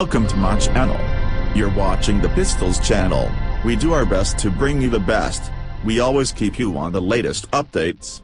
Welcome to my channel. You're watching the Pistols channel. We do our best to bring you the best. We always keep you on the latest updates.